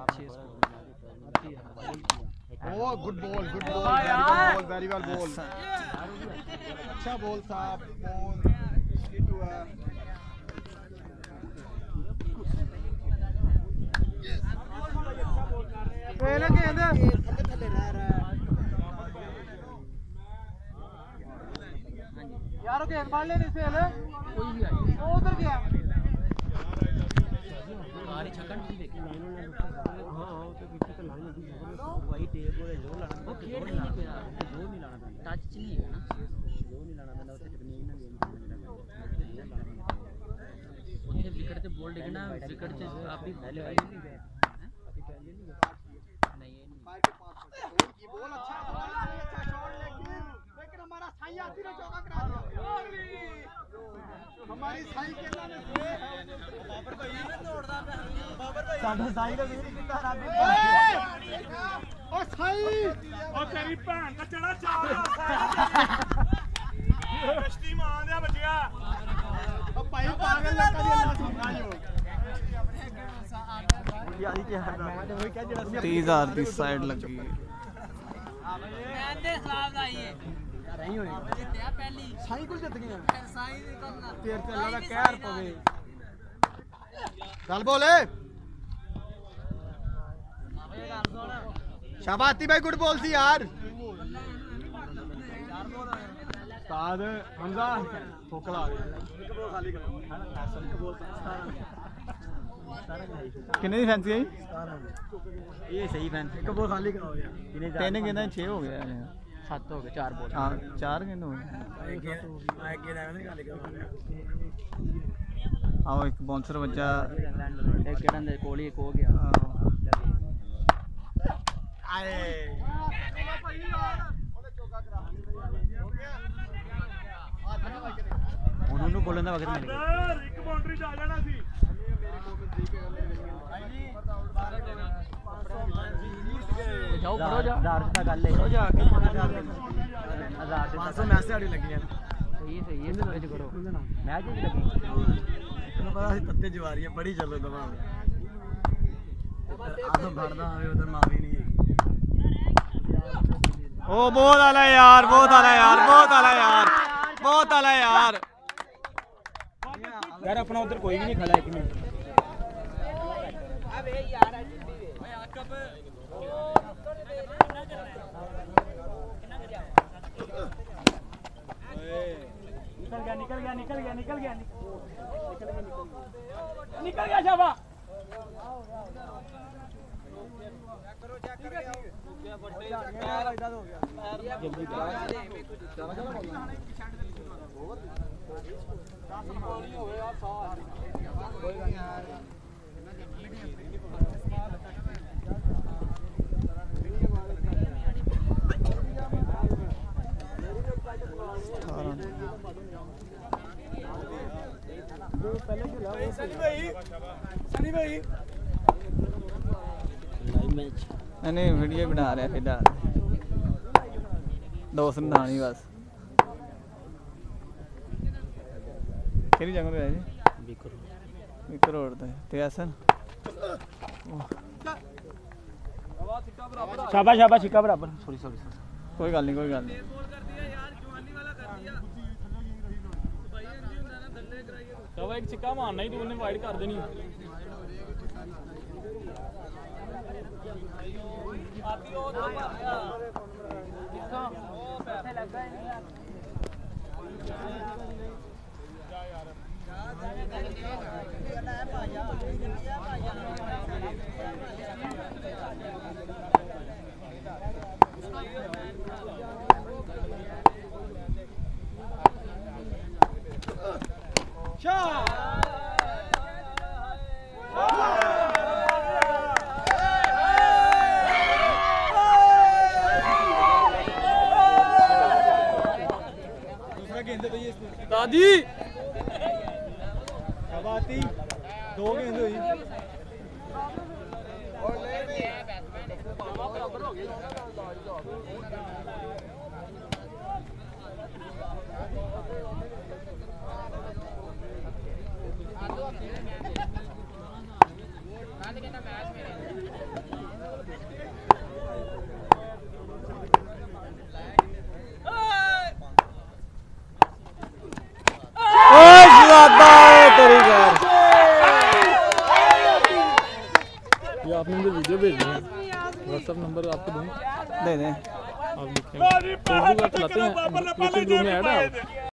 अच्छी good ball good ball very well ball अच्छा ball साहब बॉल पहले गेंद रह रहा है यार गेंद पाल लेने से कोई भी आई उधर गया। सारी छक्कन ठीक है हाँ हाँ तो पीछे तो लाइन लगी वही टेप को ज़ोर लाना वो खेल नहीं है मेरा ज़ोर नहीं लाना था टच नहीं है ना? ज़ोर नहीं लाना था उससे टेक्निक ना गेम उनके विकेट से बॉल डिगना विकेट से आप भी पहले वाली नहीं गए अभी पहले नहीं। गए हमारी साई के लाने से ਸਾਡੇ ਸਾਈ ਦਾ ਵੀਰ ਕਿੱਦਾਂ ਰੱਬ ਓਏ! ਓ ਸਾਈ! ਓ ਤੇਰੀ ਭੈਣ ਦਾ ਚੜਾ ਚਾਰ ਰਸ਼ਤੀ ਮਾਂ ਦੇ ਬੱਚਿਆ। ਓ ਭਾਈ ਪਾਗਲ ਲੱਕਾ ਦੀ ਅੱਲਾ ਸੁਣਾ ਜੋ 30000 ਦੀ ਸਾਈਡ ਲੱਗੀ। ਮੈਂ ਤੇ ਖਰਾਬ ਦਾ ਹੀ ਹੈ ਨਹੀਂ ਹੋਏ ਜਿੱਤਿਆ ਪਹਿਲੀ। ਸਾਈ ਕੋਲ ਜਿੱਤ ਗਿਆ ਸਾਈ ਦੇ ਕੋਲ ਤੇਰ ਤੇ ਅੱਲਾ ਦਾ ਕਹਿਰ ਪਵੇ। बोले शाबाती भाई गुड बॉल सी यार। उस्ताद हमजा ठोकला। फैंसी है ये सही फैंसी खाली कराओ यार। तीन गेंदा हो गया सात हो गए चार बॉल। हाँ, चार हो गए। ਆਓ ਇੱਕ ਬਾਉਂਸਰ ਵੱਜਾ ਕਿਹੜਾ ਦੇ ਕੋਲ ਹੀ ਇੱਕ ਹੋ ਗਿਆ ਆਏ ਹੁਣ ਉਹਨੂੰ ਬੋਲਣ ਦਾ ਵਕਤ ਮਿਲ ਗਿਆ ਇੱਕ ਬਾਉਂਡਰੀ ਚ ਜਾਣਾ ਸੀ ਜਾਓ ਫੜੋ ਜਾ ਹਜ਼ਾਰ ਦਾ ਗੱਲ ਹੈ ਹੋ ਲੱਗੀਆਂ ਸਹੀ ਸਹੀ ਇਹ ਮੈਚ ਕਰੋ ਮੈਚ ਹੀ ਲੱਗੀ ਤੈਨੂੰ ਪਤਾ ਸੀ ਤੱਤੇ ਜਵਾਰੀ ਹੈ ਬੜੀ ਚੱਲੋ ਦਵਾ ਆਹ ਫੜਦਾ ਆਵੇ ਉਧਰ ਮਾਵੀ ਨਹੀਂ ਹੈਗੀ ਉਹ ਬਹੁਤ ਆਲਾ ਯਾਰ ਬਹੁਤ ਆਲਾ ਯਾਰ ਬਹੁਤ ਆਲਾ ਯਾਰ ਬਹੁਤ ਆਲਾ ਯਾਰ ਯਾਰ ਆਪਣਾ ਉਧਰ ਕੋਈ ਵੀ ਨਹੀਂ ਖੜਾ ਇੱਕ ਮਿੰਟ निकल गया निकल गया निकल गया निकल। गया निकल गया शाबा। नहीं वीडियो बना रहे फिर दो समझानी बस। केड़ी जगह पे है जी? बिकरोड़ बिकरोड़ तो असन शाबाश शाबाश शिक्का बराबर। सॉरी सॉरी कोई गल नहीं कोई गल नहीं। कवा एक छिक्का मारना ही तो उन्हें वाइड कर देनी आपकी वो तो किसका वो पैसे लग गए नहीं यार जा यार जा जा भाई भाई दादी शबाती दो गेंद हुई और ले बराबर हो गई आपने मुझे वीडियो भेजी है। व्हाट्सअप नंबर आपको दूँ? नहीं नहीं। आप लिखेंगे फेसबुक आप चलाते हैं? यूट्यूब में ऐड है